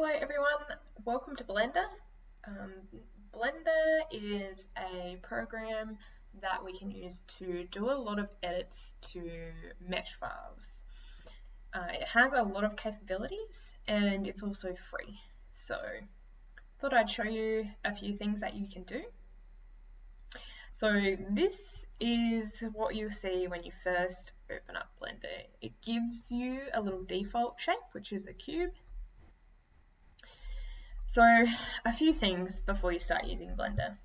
Hello everyone, welcome to Blender. Um, Blender is a program that we can use to do a lot of edits to mesh files. Uh, it has a lot of capabilities and it's also free. So thought I'd show you a few things that you can do. So this is what you'll see when you first open up Blender. It gives you a little default shape, which is a cube. So a few things before you start using Blender.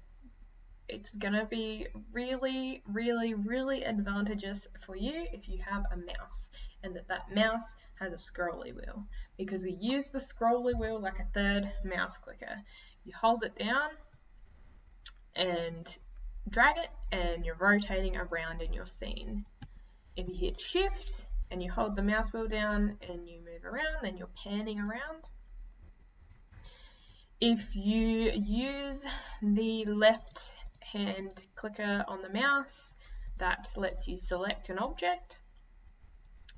It's going to be really, really, really advantageous for you if you have a mouse and that that mouse has a scrolly wheel because we use the scrolly wheel like a third mouse clicker. You hold it down and drag it and you're rotating around in your scene. If you hit shift and you hold the mouse wheel down and you move around, then you're panning around. If you use the left hand clicker on the mouse, that lets you select an object.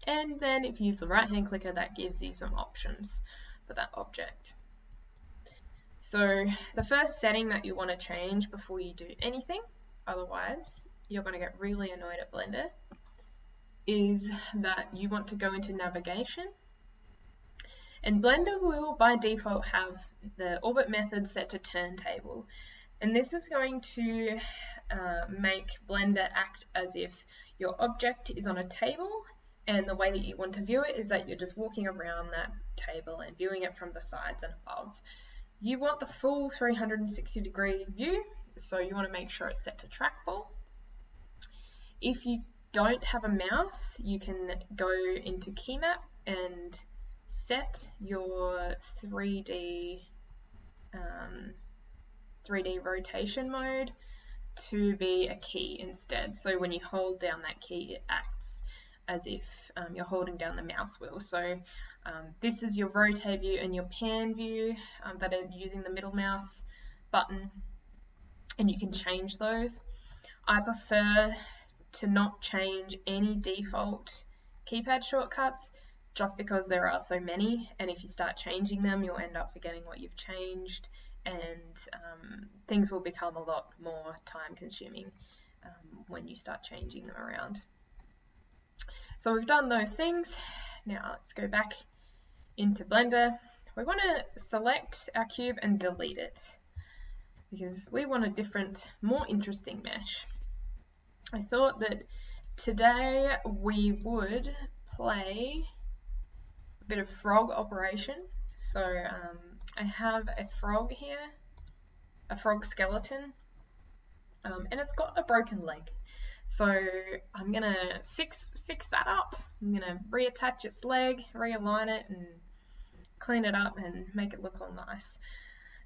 And then if you use the right hand clicker, that gives you some options for that object. So the first setting that you want to change before you do anything, otherwise you're going to get really annoyed at Blender, is that you want to go into navigation and Blender will by default have the orbit method set to turntable. And this is going to uh, make Blender act as if your object is on a table and the way that you want to view it is that you're just walking around that table and viewing it from the sides and above. You want the full 360 degree view, so you want to make sure it's set to trackball. If you don't have a mouse, you can go into Keymap and set your 3D um, 3D rotation mode to be a key instead. So when you hold down that key, it acts as if um, you're holding down the mouse wheel. So um, this is your rotate view and your pan view um, that are using the middle mouse button and you can change those. I prefer to not change any default keypad shortcuts just because there are so many and if you start changing them you'll end up forgetting what you've changed and um, things will become a lot more time consuming um, when you start changing them around. So we've done those things. Now let's go back into Blender. We want to select our cube and delete it because we want a different, more interesting mesh. I thought that today we would play bit of frog operation. So um, I have a frog here, a frog skeleton, um, and it's got a broken leg. So I'm gonna fix fix that up. I'm gonna reattach its leg, realign it, and clean it up and make it look all nice.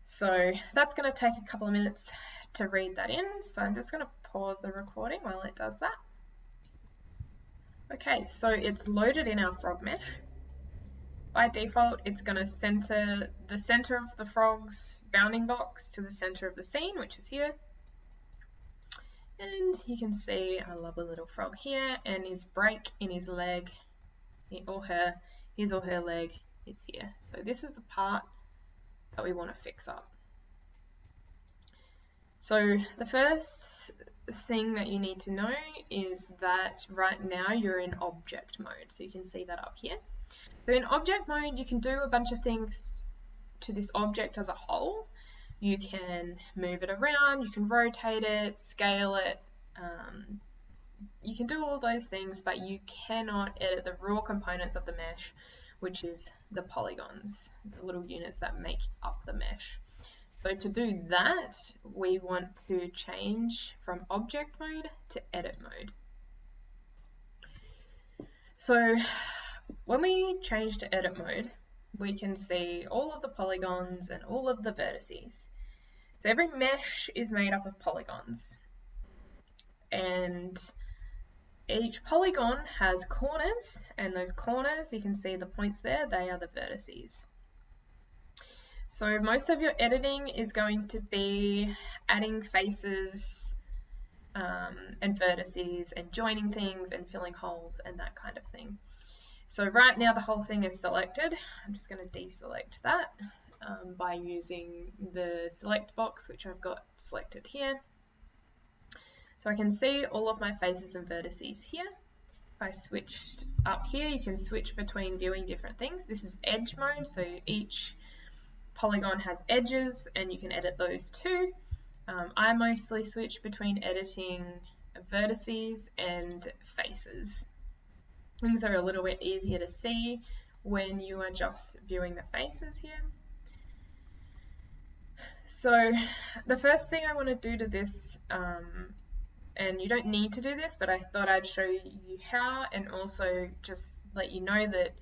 So that's gonna take a couple of minutes to read that in. So I'm just gonna pause the recording while it does that. Okay, so it's loaded in our frog mesh. By default, it's going to center the center of the frog's bounding box to the center of the scene, which is here. And you can see our lovely little frog here and his break in his leg, or her, his or her leg is here. So this is the part that we want to fix up. So the first thing that you need to know is that right now you're in object mode. So you can see that up here. So in object mode, you can do a bunch of things to this object as a whole. You can move it around, you can rotate it, scale it, um, you can do all those things, but you cannot edit the raw components of the mesh, which is the polygons, the little units that make up the mesh. So to do that, we want to change from object mode to edit mode. So when we change to edit mode, we can see all of the polygons and all of the vertices. So every mesh is made up of polygons. And each polygon has corners, and those corners, you can see the points there, they are the vertices. So most of your editing is going to be adding faces um, and vertices and joining things and filling holes and that kind of thing. So right now the whole thing is selected. I'm just going to deselect that um, by using the select box, which I've got selected here. So I can see all of my faces and vertices here. If I switched up here, you can switch between viewing different things. This is edge mode, so each polygon has edges and you can edit those too. Um, I mostly switch between editing vertices and faces. Things are a little bit easier to see when you are just viewing the faces here. So the first thing I want to do to this, um, and you don't need to do this, but I thought I'd show you how and also just let you know that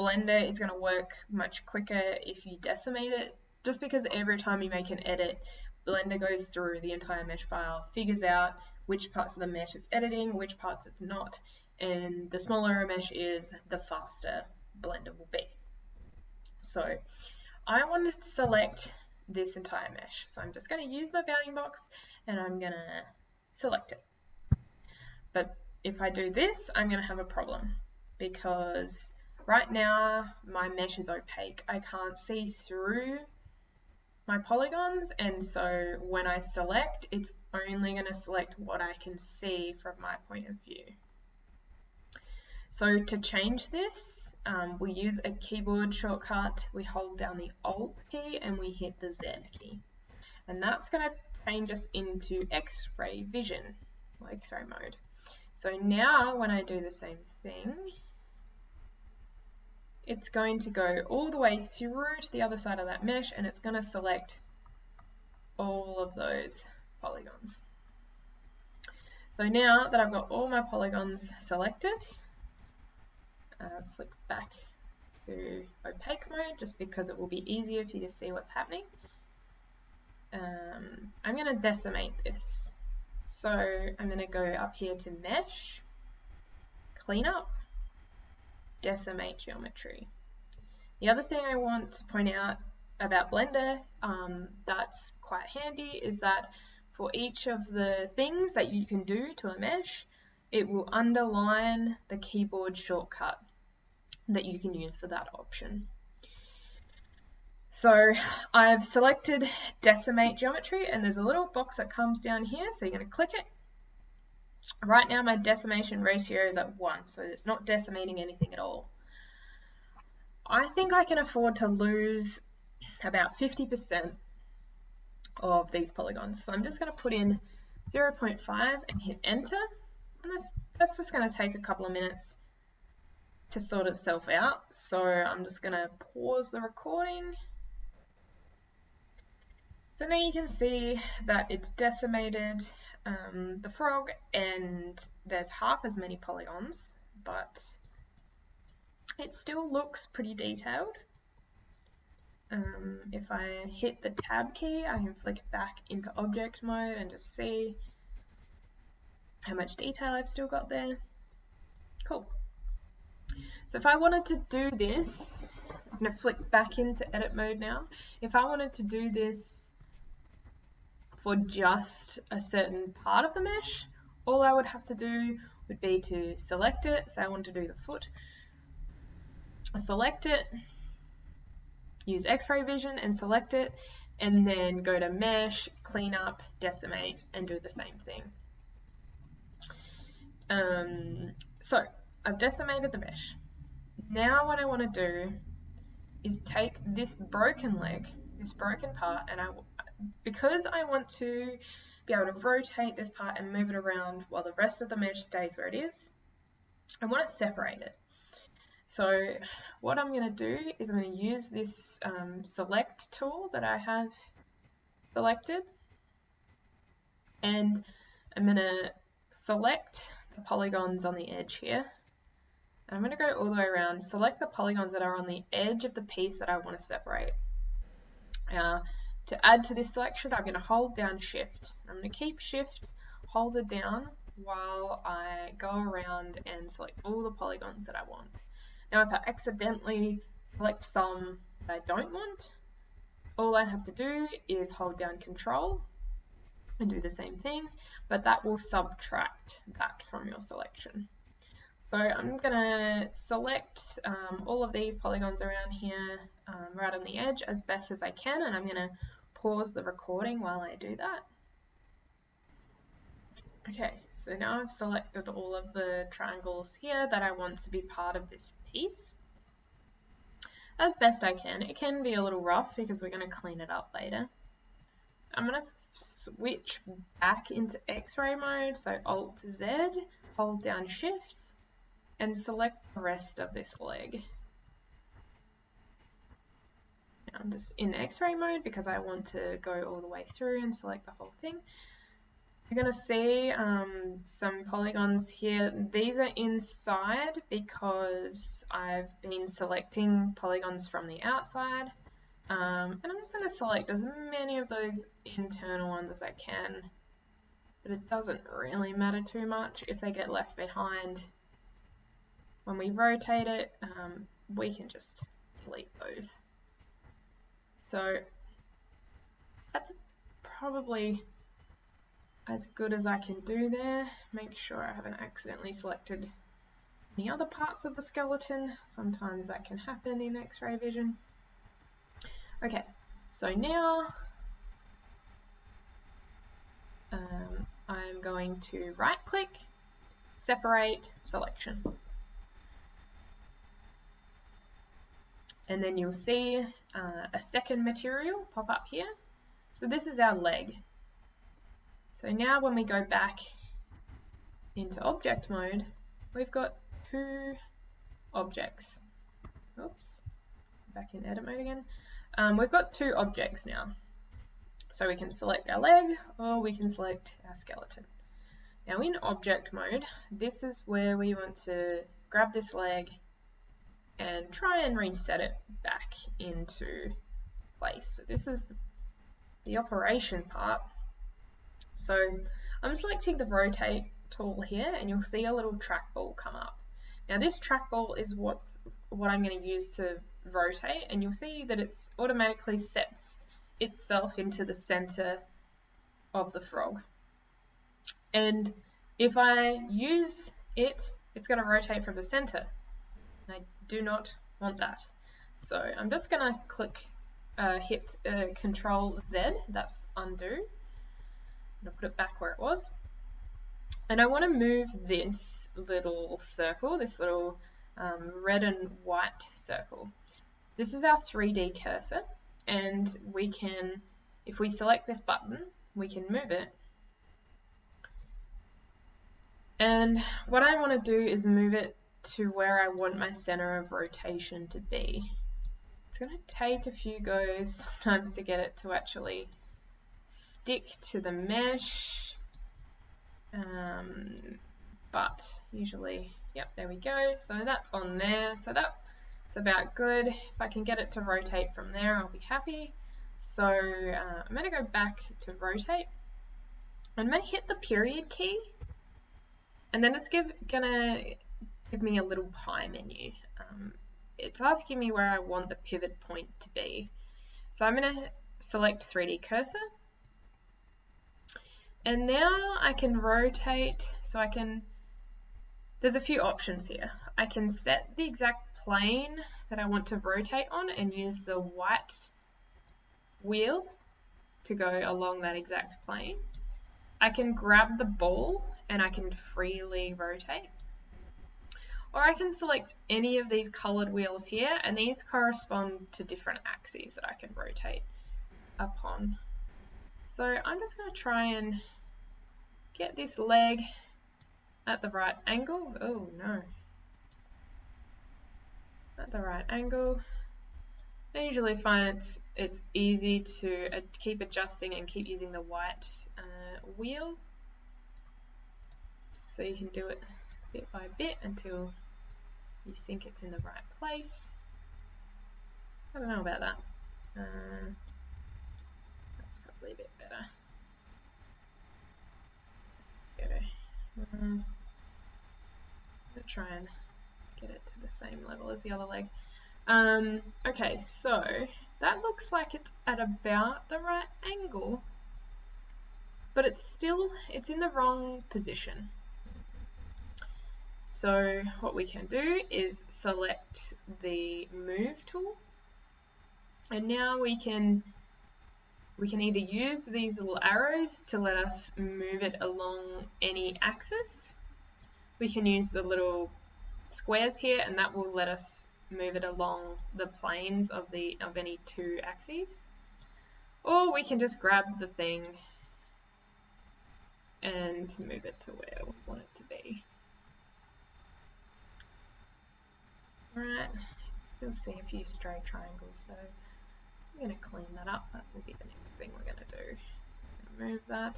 Blender is going to work much quicker if you decimate it, just because every time you make an edit, Blender goes through the entire mesh file, figures out which parts of the mesh it's editing, which parts it's not, and the smaller a mesh is, the faster Blender will be. So I want to select this entire mesh. So I'm just going to use my bounding box and I'm going to select it. But if I do this, I'm going to have a problem because right now my mesh is opaque. I can't see through my polygons and so when I select, it's only going to select what I can see from my point of view. So to change this, um, we use a keyboard shortcut. We hold down the Alt key and we hit the Z key. And that's going to change us into X-ray vision, or X-ray mode. So now when I do the same thing, it's going to go all the way through to the other side of that mesh and it's going to select all of those polygons. So now that I've got all my polygons selected, uh, flick back to opaque mode just because it will be easier for you to see what's happening. Um, I'm going to decimate this. So I'm going to go up here to mesh, clean up, decimate geometry. The other thing I want to point out about Blender um, that's quite handy is that for each of the things that you can do to a mesh, it will underline the keyboard shortcut that you can use for that option. So I've selected decimate geometry and there's a little box that comes down here so you're going to click it. Right now my decimation ratio is at 1 so it's not decimating anything at all. I think I can afford to lose about 50% of these polygons. So I'm just going to put in 0.5 and hit enter and that's, that's just going to take a couple of minutes to sort itself out. So I'm just going to pause the recording. So now you can see that it's decimated um, the frog and there's half as many polygons, but it still looks pretty detailed. Um, if I hit the tab key, I can flick back into object mode and just see how much detail I've still got there. Cool. So if I wanted to do this, I'm going to flick back into edit mode now. If I wanted to do this for just a certain part of the mesh, all I would have to do would be to select it. So I want to do the foot. select it, use X-ray vision and select it, and then go to mesh, clean up, decimate, and do the same thing. Um, so I've decimated the mesh. Now what I want to do is take this broken leg, this broken part, and I, because I want to be able to rotate this part and move it around while the rest of the mesh stays where it is, I want to separate it. So what I'm going to do is I'm going to use this um, select tool that I have selected and I'm going to select the polygons on the edge here I'm going to go all the way around, select the polygons that are on the edge of the piece that I want to separate. Uh, to add to this selection, I'm going to hold down shift. I'm going to keep shift, hold it down while I go around and select all the polygons that I want. Now if I accidentally select some that I don't want, all I have to do is hold down control and do the same thing, but that will subtract that from your selection. So I'm going to select um, all of these polygons around here um, right on the edge as best as I can and I'm going to pause the recording while I do that. Okay, so now I've selected all of the triangles here that I want to be part of this piece as best I can. It can be a little rough because we're going to clean it up later. I'm going to switch back into x-ray mode, so Alt Z, hold down Shift, and select the rest of this leg. I'm just in x-ray mode because I want to go all the way through and select the whole thing. You're going to see um, some polygons here. These are inside because I've been selecting polygons from the outside. Um, and I'm just going to select as many of those internal ones as I can. But it doesn't really matter too much if they get left behind. When we rotate it, um, we can just delete those. So that's probably as good as I can do there. Make sure I haven't accidentally selected any other parts of the skeleton. Sometimes that can happen in x-ray vision. Okay, so now um, I'm going to right click, separate selection. And then you'll see uh, a second material pop up here. So this is our leg. So now when we go back into object mode, we've got two objects. Oops, back in edit mode again. Um, we've got two objects now. So we can select our leg or we can select our skeleton. Now in object mode, this is where we want to grab this leg and try and reset it back into place. So this is the operation part so I'm selecting the rotate tool here and you'll see a little trackball come up. Now this trackball is what, what I'm going to use to rotate and you'll see that it automatically sets itself into the center of the frog. And if I use it, it's going to rotate from the center. Do not want that. So I'm just going to click, uh, hit uh, Control Z, that's undo, to put it back where it was. And I want to move this little circle, this little um, red and white circle. This is our 3D cursor and we can, if we select this button, we can move it. And what I want to do is move it to where I want my center of rotation to be. It's going to take a few goes sometimes to get it to actually stick to the mesh. Um, but usually, yep, there we go. So that's on there. So that's about good. If I can get it to rotate from there, I'll be happy. So uh, I'm going to go back to rotate. I'm going to hit the period key. And then it's gonna give me a little pie menu. Um, it's asking me where I want the pivot point to be. So I'm going to select 3D cursor and now I can rotate, so I can, there's a few options here. I can set the exact plane that I want to rotate on and use the white wheel to go along that exact plane. I can grab the ball and I can freely rotate. Or I can select any of these colored wheels here and these correspond to different axes that I can rotate upon. So I'm just going to try and get this leg at the right angle. Oh no. At the right angle. I usually find it's it's easy to uh, keep adjusting and keep using the white uh, wheel so you can do it bit by bit until you think it's in the right place. I don't know about that. Uh, that's probably a bit better. Um, I'm try and get it to the same level as the other leg. Um, okay, so that looks like it's at about the right angle, but it's still, it's in the wrong position. So what we can do is select the move tool and now we can we can either use these little arrows to let us move it along any axis. We can use the little squares here and that will let us move it along the planes of the of any two axes. Or we can just grab the thing and move it to where we want it to be. Right, still see a few stray triangles, so I'm going to clean that up. That will be the next thing we're going to do. So move that.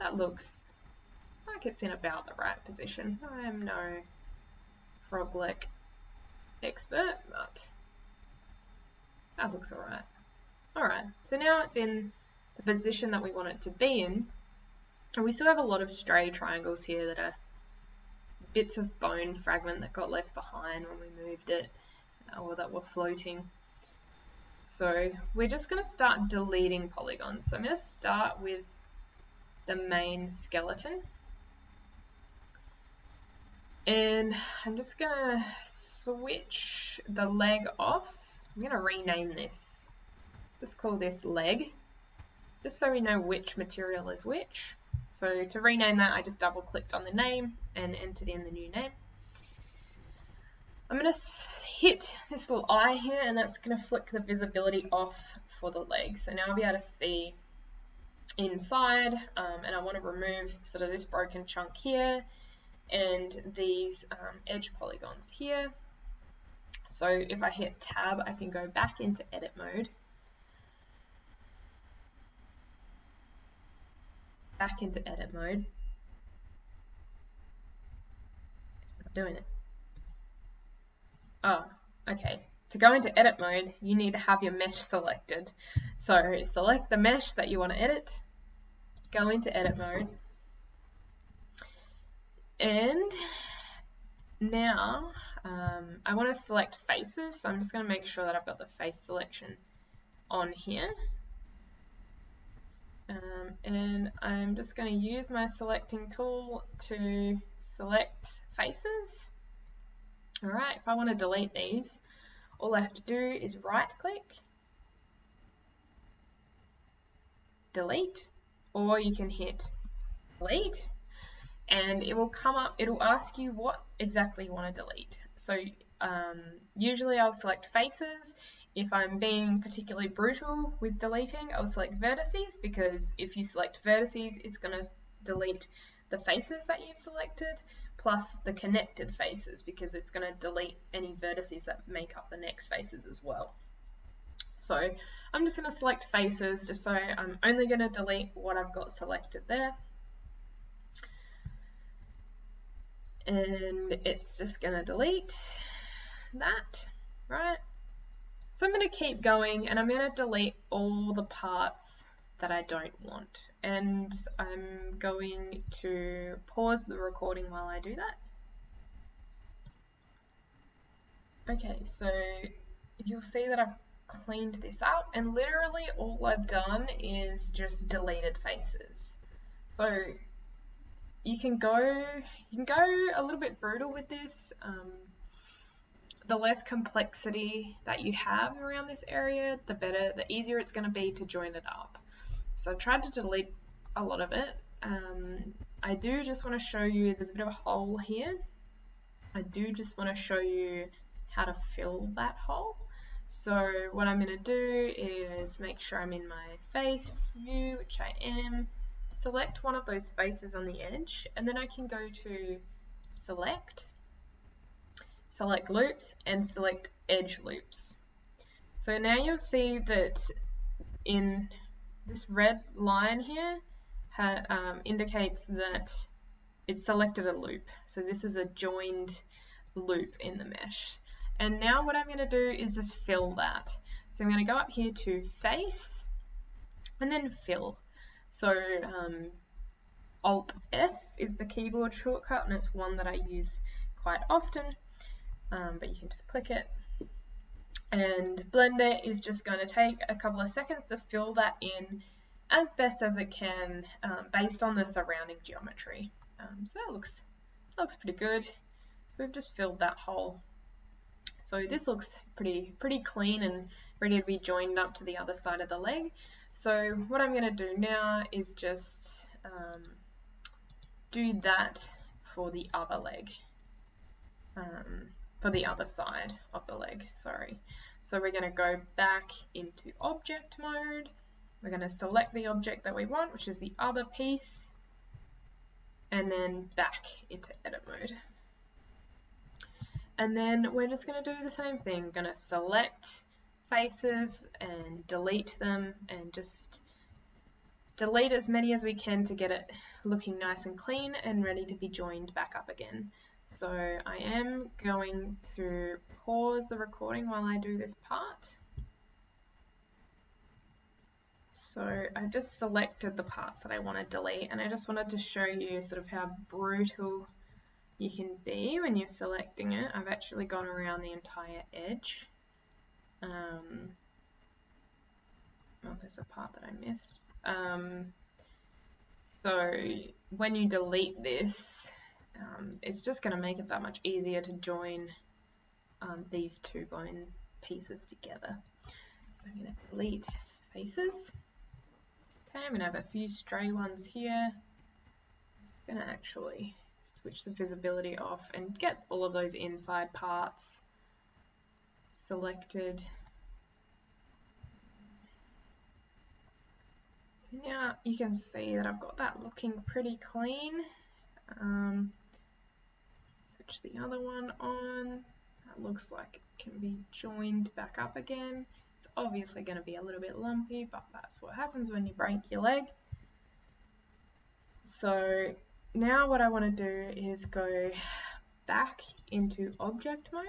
That looks like it's in about the right position. I am no frog leg expert, but that looks alright. Alright, so now it's in the position that we want it to be in. And we still have a lot of stray triangles here that are bits of bone fragment that got left behind when we moved it uh, or that were floating. So we're just going to start deleting polygons. So I'm going to start with the main skeleton. And I'm just going to switch the leg off. I'm going to rename this. Just call this leg, just so we know which material is which. So to rename that, I just double clicked on the name and entered in the new name. I'm going to hit this little eye here and that's going to flick the visibility off for the leg. So now I'll be able to see inside um, and I want to remove sort of this broken chunk here and these um, edge polygons here. So if I hit tab, I can go back into edit mode back into edit mode. It's not doing it. Oh, okay. To go into edit mode, you need to have your mesh selected. So select the mesh that you want to edit, go into edit mode, and now um, I want to select faces, so I'm just going to make sure that I've got the face selection on here. Um, and I'm just going to use my selecting tool to select faces. Alright, if I want to delete these, all I have to do is right click, delete, or you can hit delete and it will come up, it'll ask you what exactly you want to delete. So um, usually I'll select faces if I'm being particularly brutal with deleting, I'll select vertices because if you select vertices, it's going to delete the faces that you've selected plus the connected faces because it's going to delete any vertices that make up the next faces as well. So I'm just going to select faces just so I'm only going to delete what I've got selected there. And it's just going to delete that, right? So I'm going to keep going and I'm going to delete all the parts that I don't want. And I'm going to pause the recording while I do that. Okay, so you'll see that I've cleaned this up and literally all I've done is just deleted faces. So you can go you can go a little bit brutal with this. Um, the less complexity that you have around this area, the better, the easier it's going to be to join it up. So I've tried to delete a lot of it. Um, I do just want to show you, there's a bit of a hole here. I do just want to show you how to fill that hole. So what I'm going to do is make sure I'm in my face view, which I am, select one of those faces on the edge, and then I can go to select, select loops and select edge loops. So now you'll see that in this red line here um, indicates that it's selected a loop. So this is a joined loop in the mesh. And now what I'm going to do is just fill that. So I'm going to go up here to face and then fill. So um, Alt F is the keyboard shortcut and it's one that I use quite often um, but you can just click it. And Blender is just going to take a couple of seconds to fill that in as best as it can um, based on the surrounding geometry. Um, so that looks looks pretty good. So we've just filled that hole. So this looks pretty pretty clean and ready to be joined up to the other side of the leg. So what I'm going to do now is just um, do that for the other leg, um, for the other side of the leg, sorry. So we're going to go back into object mode. We're going to select the object that we want, which is the other piece, and then back into edit mode. And then we're just going to do the same thing. Going to select faces and delete them and just delete as many as we can to get it looking nice and clean and ready to be joined back up again. So I am going to pause the recording while I do this part. So I just selected the parts that I want to delete and I just wanted to show you sort of how brutal you can be when you're selecting it. I've actually gone around the entire edge. Um, oh, there's a part that I missed. Um, so when you delete this, um, it's just going to make it that much easier to join um, these two bone pieces together. So I'm going to delete faces. Okay, I'm going to have a few stray ones here. I'm just going to actually switch the visibility off and get all of those inside parts selected. So now you can see that I've got that looking pretty clean. Um, switch the other one on. That looks like it can be joined back up again. It's obviously going to be a little bit lumpy, but that's what happens when you break your leg. So now what I want to do is go back into object mode.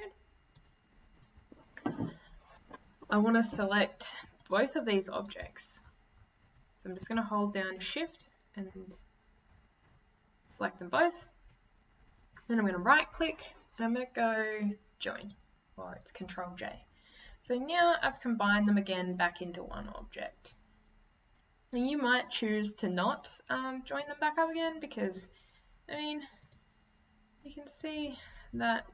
I want to select both of these objects. So I'm just going to hold down shift and select them both. Then I'm going to right click and I'm going to go join or it's control J. So now I've combined them again back into one object. And you might choose to not um, join them back up again because, I mean, you can see that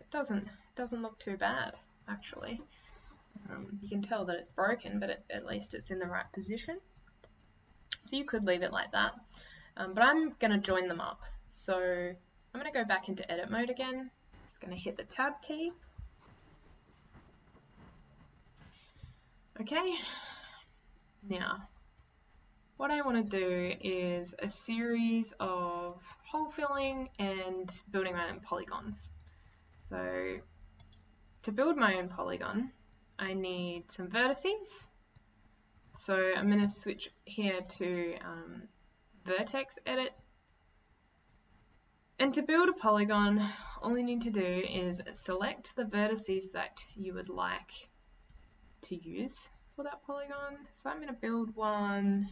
it doesn't, doesn't look too bad, actually. Um, you can tell that it's broken, but it, at least it's in the right position. So you could leave it like that. Um, but I'm going to join them up. So I'm going to go back into edit mode again. Just going to hit the tab key Okay, now what I want to do is a series of hole filling and building my own polygons. So to build my own polygon, I need some vertices. So I'm going to switch here to um, vertex edit. And to build a polygon, all you need to do is select the vertices that you would like to use for that polygon. So I'm going to build one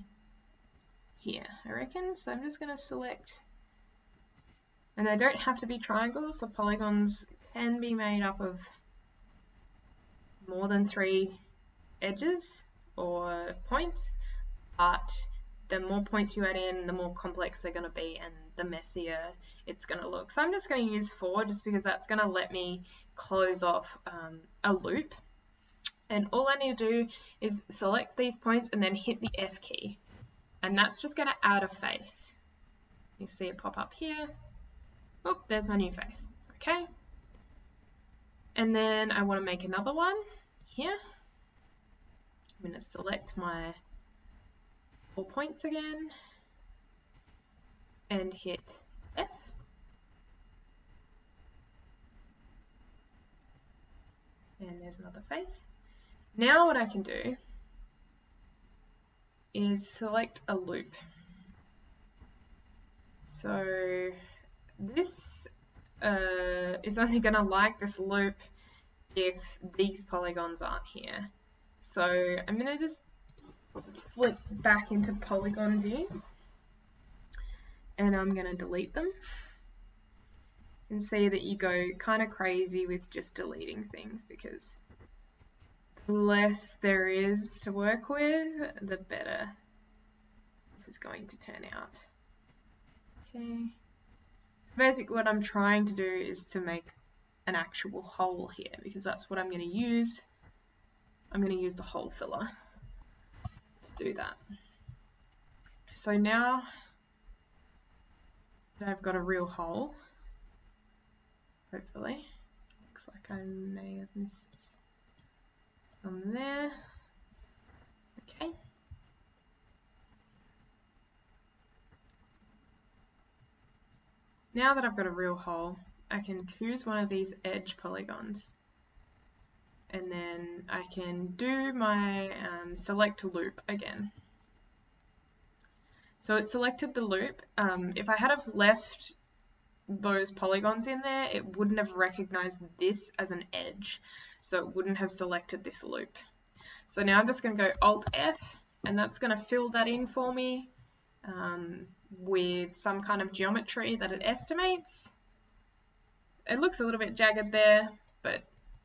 here, I reckon. So I'm just going to select, and they don't have to be triangles. The polygons can be made up of more than three edges or points, but the more points you add in, the more complex they're going to be and the messier it's going to look. So I'm just going to use four just because that's going to let me close off um, a loop and all I need to do is select these points and then hit the F key. And that's just going to add a face. You can see it pop up here. Oh, there's my new face. Okay. And then I want to make another one here. I'm going to select my four points again and hit F. And there's another face. Now what I can do is select a loop. So this uh, is only going to like this loop if these polygons aren't here. So I'm going to just flip back into polygon view and I'm going to delete them and see that you go kind of crazy with just deleting things because the less there is to work with, the better is going to turn out. Okay, basically what I'm trying to do is to make an actual hole here because that's what I'm going to use. I'm going to use the hole filler do that. So now that I've got a real hole, hopefully, looks like I may have missed some there. Okay. Now that I've got a real hole, I can choose one of these edge polygons and then I can do my um, select loop again. So it selected the loop. Um, if I had have left those polygons in there, it wouldn't have recognized this as an edge. So it wouldn't have selected this loop. So now I'm just going to go Alt F and that's going to fill that in for me um, with some kind of geometry that it estimates. It looks a little bit jagged there, but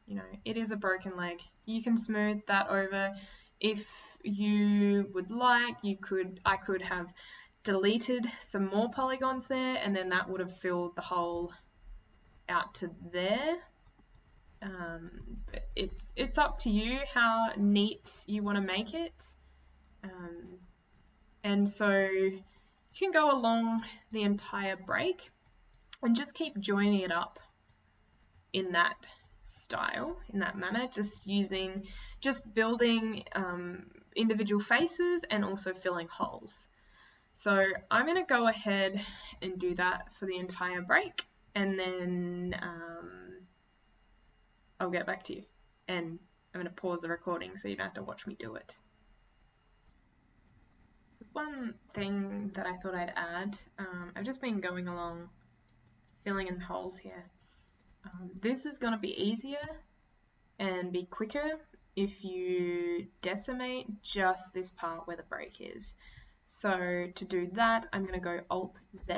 you know, it is a broken leg. You can smooth that over. If you would like, you could, I could have deleted some more polygons there and then that would have filled the hole out to there. Um, it's, it's up to you how neat you want to make it. Um, and so you can go along the entire break and just keep joining it up in that style, in that manner, just using, just building um, individual faces and also filling holes. So I'm going to go ahead and do that for the entire break and then um, I'll get back to you and I'm going to pause the recording so you don't have to watch me do it. One thing that I thought I'd add, um, I've just been going along filling in holes here. Um, this is going to be easier and be quicker if you decimate just this part where the break is. So to do that, I'm going to go Alt Z.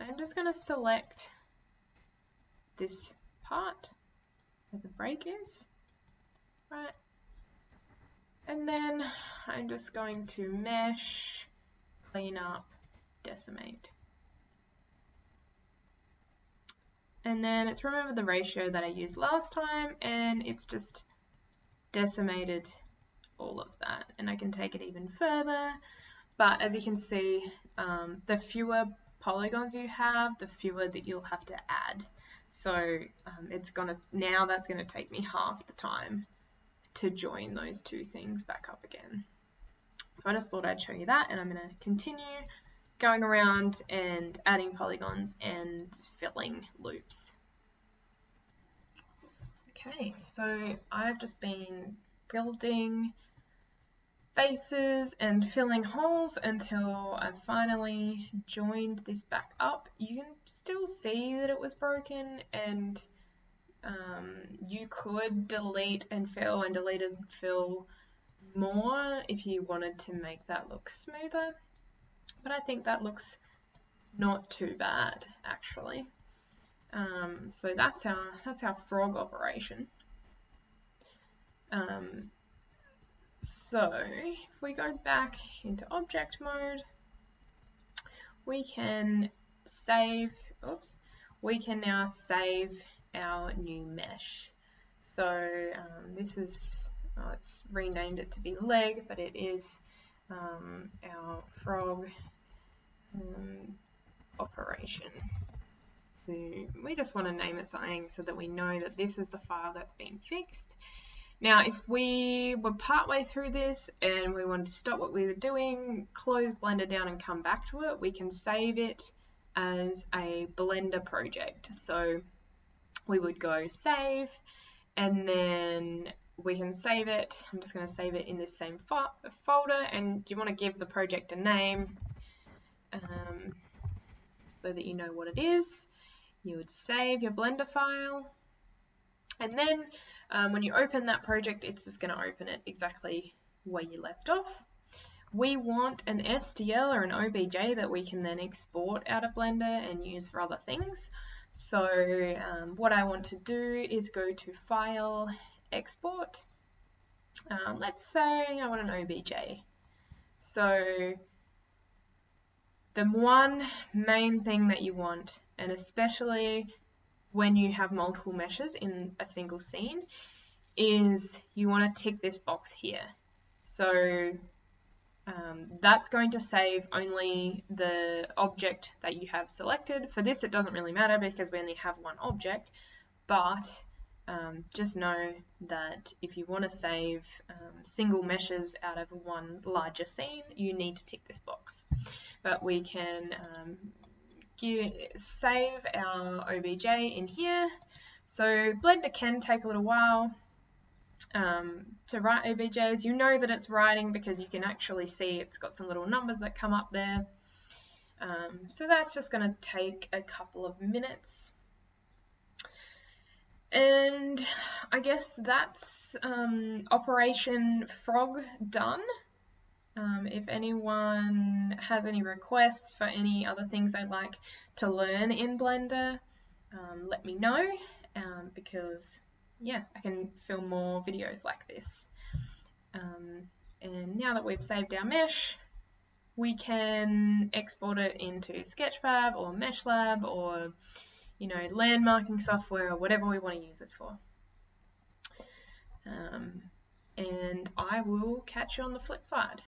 I'm just going to select this part where the break is, right? And then I'm just going to mesh, clean up, decimate. And then it's remember the ratio that I used last time and it's just decimated all of that. And I can take it even further. But as you can see, um, the fewer polygons you have, the fewer that you'll have to add. So um, it's gonna now that's gonna take me half the time to join those two things back up again. So I just thought I'd show you that and I'm gonna continue going around and adding polygons and filling loops. Okay, so I've just been building faces and filling holes until I finally joined this back up. You can still see that it was broken and um, you could delete and fill and delete and fill more if you wanted to make that look smoother but I think that looks not too bad actually. Um, so that's our that's our frog operation. Um, so if we go back into object mode, we can save. Oops, we can now save our new mesh. So um, this is oh, it's renamed it to be leg, but it is um, our frog um, operation. So we just want to name it something so that we know that this is the file that's been fixed. Now, if we were partway through this and we wanted to stop what we were doing, close Blender down and come back to it, we can save it as a Blender project. So we would go save and then we can save it. I'm just going to save it in this same fo folder and you want to give the project a name so that you know what it is. You would save your Blender file and then um, when you open that project it's just going to open it exactly where you left off. We want an STL or an OBJ that we can then export out of Blender and use for other things. So um, what I want to do is go to File, Export. Um, let's say I want an OBJ. So the one main thing that you want, and especially when you have multiple meshes in a single scene, is you want to tick this box here. So um, that's going to save only the object that you have selected. For this, it doesn't really matter because we only have one object, but um, just know that if you want to save um, single meshes out of one larger scene, you need to tick this box. But we can um, give, save our OBJ in here. So Blender can take a little while um, to write OBJs. You know that it's writing because you can actually see it's got some little numbers that come up there. Um, so that's just going to take a couple of minutes. And I guess that's um, Operation Frog done. Um, if anyone has any requests for any other things they'd like to learn in Blender, um, let me know um, because yeah, I can film more videos like this. Um, and now that we've saved our mesh, we can export it into Sketchfab or MeshLab or you know, landmarking software or whatever we want to use it for. Um, and I will catch you on the flip side.